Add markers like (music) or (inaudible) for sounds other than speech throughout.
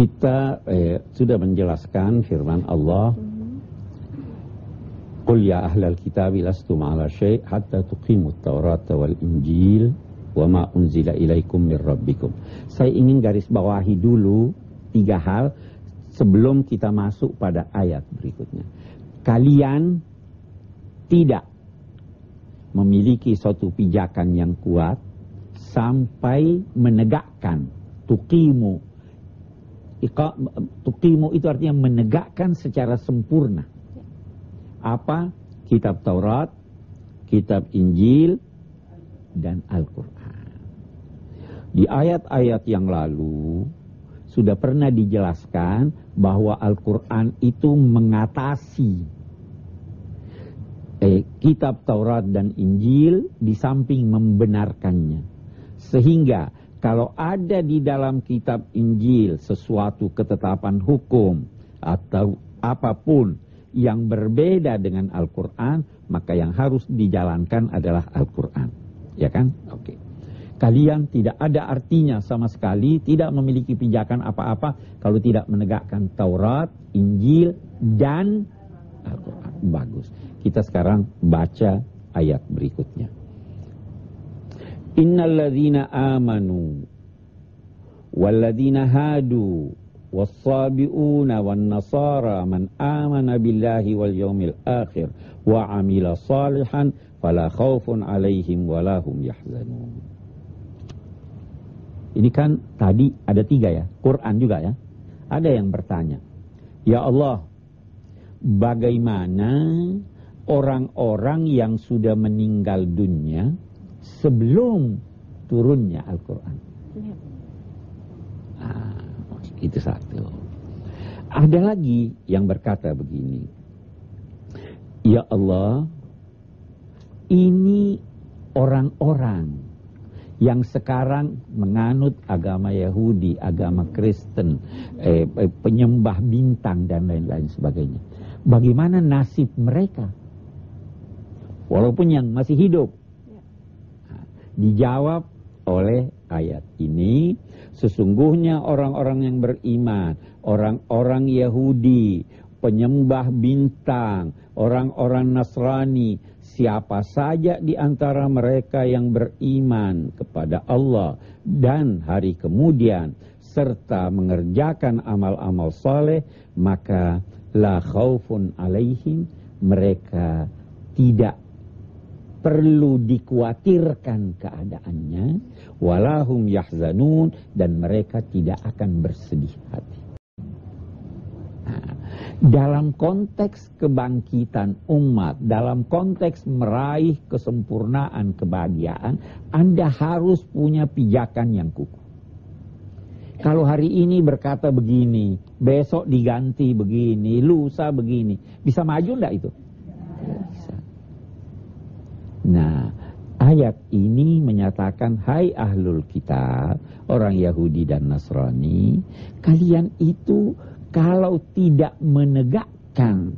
kita eh, sudah menjelaskan firman Allah Qul ya ahlal kitab lastum ala syai' hatta tuqimut taurat wal injil wa ma unzila ilaikum mir rabbikum. Saya ingin garis bawahi dulu tiga hal sebelum kita masuk pada ayat berikutnya. Kalian tidak memiliki suatu pijakan yang kuat sampai menegakkan tukimu. Ika, tukimu itu artinya menegakkan secara sempurna. Apa? Kitab Taurat, kitab Injil, dan Al-Quran. Di ayat-ayat yang lalu, sudah pernah dijelaskan bahwa Al-Quran itu mengatasi eh, kitab Taurat dan Injil di samping membenarkannya. Sehingga kalau ada di dalam kitab Injil sesuatu ketetapan hukum atau apa pun yang berbeda dengan Al-Quran, maka yang harus dijalankan adalah Al-Quran. Ya kan? Oke. Okay. Kalian tidak ada artinya sama sekali, tidak memiliki pijakan apa-apa kalau tidak menegakkan Taurat, Injil, dan Al-Quran. Bagus. Kita sekarang baca ayat berikutnya. Innalladzina amanu walladzina hadu wassabi'una wan nasara man amana billahi wal yawmil akhir wa amila salihan fala khaufun alaihim walahum yahzanun. Ini kan tadi ada tiga ya, Quran juga ya. Ada yang bertanya, Ya Allah, bagaimana orang-orang yang sudah meninggal dunia sebelum turunnya Al-Quran. Ya. Ah, itu satu. Ada lagi yang berkata begini. Ya Allah, ini orang-orang yang sekarang menganut agama Yahudi, agama Kristen, eh, eh penyembah bintang dan lain-lain sebagainya. Bagaimana nasib mereka? Walaupun yang masih hidup, dijawab oleh ayat ini sesungguhnya orang-orang yang beriman orang-orang Yahudi penyembah bintang orang-orang Nasrani siapa saja di antara mereka yang beriman kepada Allah dan hari kemudian serta mengerjakan amal-amal soleh maka la khaufun alaihim mereka tidak perlu dikhawatirkan keadaannya walahum yahzanun dan mereka tidak akan bersedih hati nah, dalam konteks kebangkitan umat dalam konteks meraih kesempurnaan kebahagiaan Anda harus punya pijakan yang kukuh kalau hari ini berkata begini, besok diganti begini, lusa begini, bisa maju enggak itu? Nah, ayat ini menyatakan, hai ahlul kitab, orang Yahudi dan Nasrani, kalian itu kalau tidak menegakkan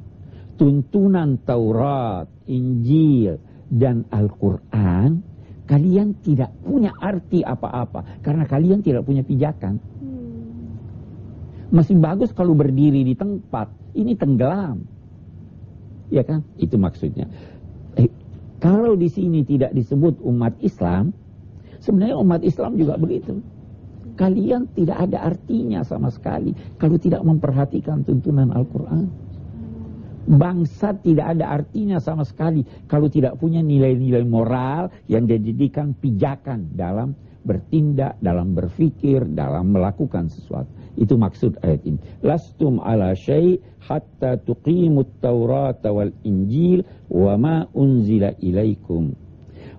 tuntunan Taurat, Injil, dan Al-Quran, kalian tidak punya arti apa-apa, karena kalian tidak punya pijakan. Masih bagus kalau berdiri di tempat, ini tenggelam. Ya kan? Itu maksudnya. Kalau di sini tidak disebut umat Islam, sebenarnya umat Islam juga begitu. Kalian tidak ada artinya sama sekali kalau tidak memperhatikan tuntunan Al-Quran. Bangsa tidak ada artinya sama sekali kalau tidak punya nilai-nilai moral yang dijadikan pijakan dalam bertindak, dalam berfikir, dalam melakukan sesuatu. Itu maksud ayat ini. Lastum ala syai' hatta tuqimut Taurat wal Injil wa ma unzila ilaikum.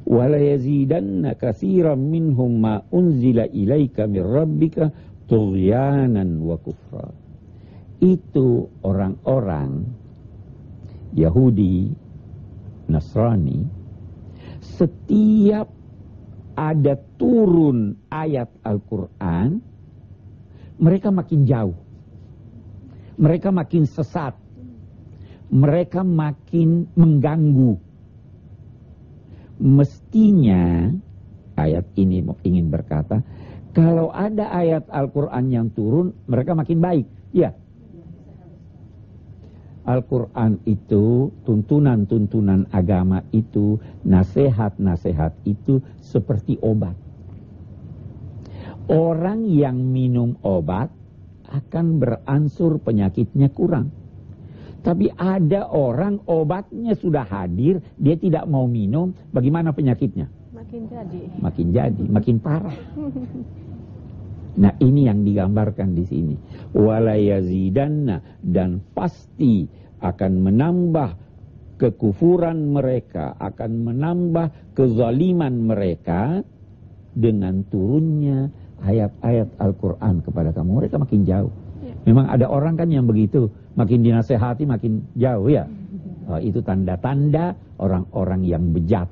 Wa la yazidanna katsiran minhum ma unzila ilaika min rabbika tughyanan wa kufra. Itu orang-orang Yahudi, Nasrani, setiap ada turun ayat Al-Quran, mereka makin jauh. Mereka makin sesat. Mereka makin mengganggu. Mestinya, ayat ini ingin berkata, Kalau ada ayat Al-Quran yang turun, mereka makin baik. Ya. Al-Quran itu, tuntunan-tuntunan agama itu, nasihat-nasihat itu seperti obat. Orang yang minum obat akan beransur penyakitnya kurang. Tapi ada orang obatnya sudah hadir, dia tidak mau minum, bagaimana penyakitnya? Makin jadi. Makin jadi, makin parah. (laughs) Nah ini yang digambarkan di sini. Walayazidanna dan pasti akan menambah kekufuran mereka, akan menambah kezaliman mereka dengan turunnya ayat-ayat Al-Quran kepada kamu. Mereka makin jauh. Ya. Memang ada orang kan yang begitu, makin dinasehati makin jauh ya. Oh, itu tanda-tanda orang-orang yang bejat.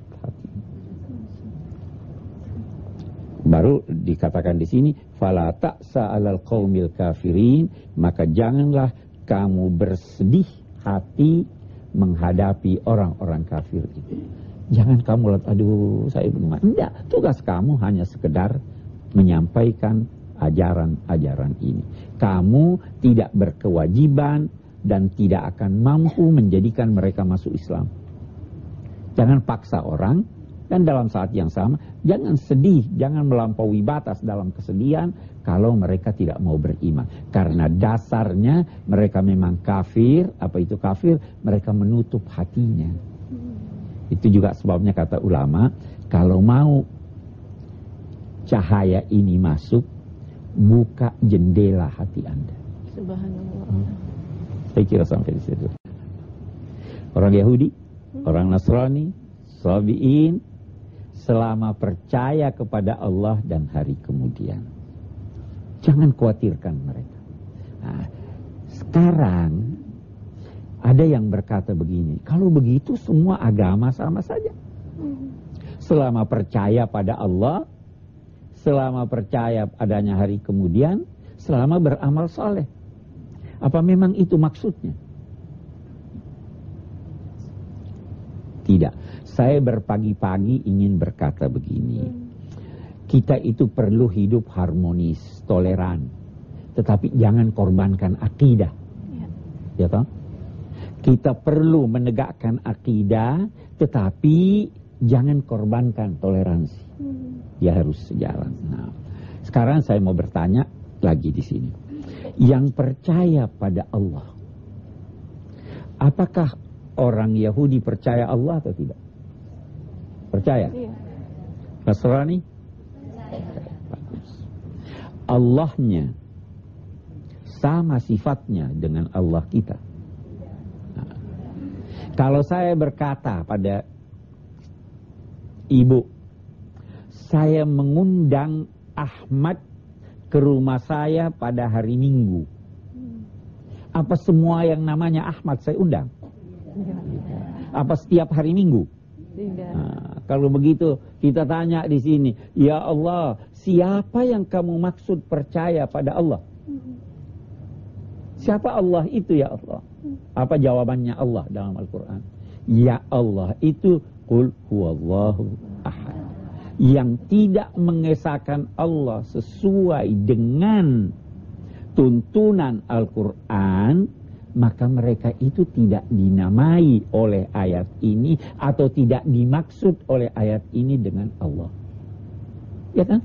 Baru dikatakan di sini, fala ta'sa 'alal qaumil kafirin, maka janganlah kamu bersedih hati menghadapi orang-orang kafir itu. Jangan kamu lihat, aduh saya belum. Enggak, tugas kamu hanya sekedar menyampaikan ajaran-ajaran ini. Kamu tidak berkewajiban dan tidak akan mampu menjadikan mereka masuk Islam. Jangan paksa orang dan dalam saat yang sama jangan sedih, jangan melampaui batas dalam kesedihan kalau mereka tidak mau beriman. Karena dasarnya mereka memang kafir, apa itu kafir? Mereka menutup hatinya. Itu juga sebabnya kata ulama, kalau mau cahaya ini masuk, buka jendela hati Anda. Subhanallah. Hmm. Saya kira sampai di situ. Orang Yahudi, hmm. orang Nasrani, Sabi'in, selama percaya kepada Allah dan hari kemudian. Jangan khawatirkan mereka. Nah, sekarang ada yang berkata begini, kalau begitu semua agama sama saja. Selama percaya pada Allah, selama percaya adanya hari kemudian, selama beramal soleh. Apa memang itu maksudnya? Tidak. Saya berpagi-pagi ingin berkata begini. Kita itu perlu hidup harmonis, toleran. Tetapi jangan korbankan akidah. Ya, ya toh? Kita perlu menegakkan akidah, tetapi jangan korbankan toleransi. Dia harus sejalan. Nah, sekarang saya mau bertanya lagi di sini. Yang percaya pada Allah, apakah orang Yahudi percaya Allah atau tidak? Percaya? Iya. Nasrani? Allahnya sama sifatnya dengan Allah kita. Nah, kalau saya berkata pada ibu, saya mengundang Ahmad ke rumah saya pada hari Minggu. Apa semua yang namanya Ahmad saya undang? Apa setiap hari Minggu? Nah, kalau begitu kita tanya di sini, ya Allah, siapa yang kamu maksud percaya pada Allah? Siapa Allah itu ya Allah? Apa jawabannya Allah dalam Al-Quran? Ya Allah itu Qul huwallahu ahad. Yang tidak mengesahkan Allah sesuai dengan tuntunan Al-Quran, maka mereka itu tidak dinamai oleh ayat ini atau tidak dimaksud oleh ayat ini dengan Allah. Ya kan?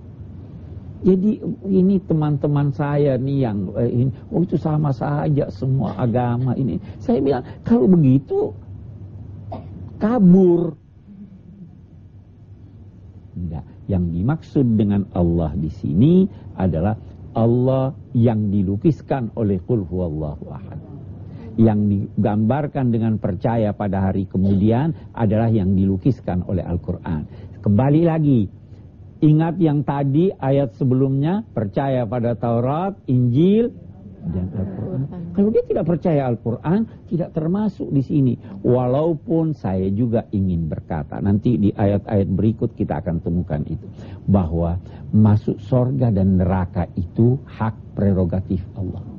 Jadi ini teman-teman saya nih yang eh, ini, oh itu sama saja semua agama ini. Saya bilang kalau begitu kabur tidak. Yang dimaksud dengan Allah di sini adalah Allah yang dilukiskan oleh Qul huwallahu ahad. Yang digambarkan dengan percaya pada hari kemudian adalah yang dilukiskan oleh Al-Quran. Kembali lagi, ingat yang tadi ayat sebelumnya, percaya pada Taurat, Injil, dan Al-Quran. Kalau dia tidak percaya Al-Quran, tidak termasuk di sini. Walaupun saya juga ingin berkata, nanti di ayat-ayat berikut kita akan temukan itu. Bahwa masuk sorga dan neraka itu hak prerogatif Allah.